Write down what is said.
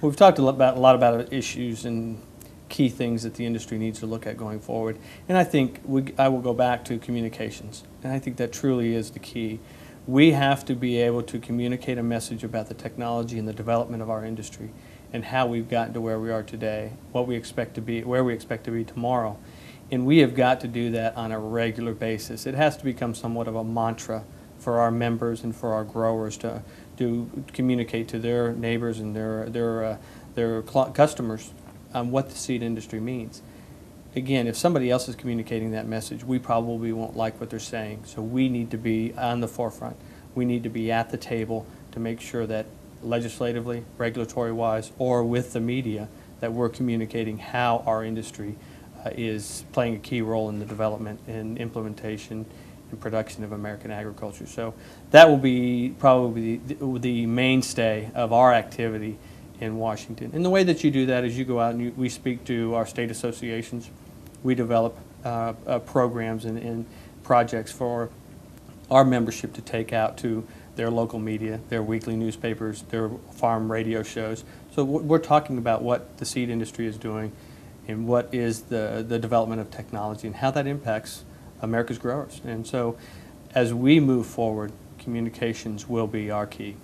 We've talked a lot about, a lot about issues and key things that the industry needs to look at going forward. And I think we, I will go back to communications. And I think that truly is the key. We have to be able to communicate a message about the technology and the development of our industry and how we've gotten to where we are today, what we expect to be, where we expect to be tomorrow. And we have got to do that on a regular basis. It has to become somewhat of a mantra for our members and for our growers to, to communicate to their neighbors and their, their, uh, their customers on what the seed industry means. Again, if somebody else is communicating that message, we probably won't like what they're saying. So we need to be on the forefront. We need to be at the table to make sure that legislatively, regulatory-wise, or with the media, that we're communicating how our industry uh, is playing a key role in the development and implementation and production of American agriculture. So that will be probably the, the mainstay of our activity in Washington. And the way that you do that is you go out and you, we speak to our state associations. We develop uh, uh, programs and, and projects for our membership to take out to their local media, their weekly newspapers, their farm radio shows. So we're talking about what the seed industry is doing and what is the, the development of technology and how that impacts America's growers. And so as we move forward, communications will be our key.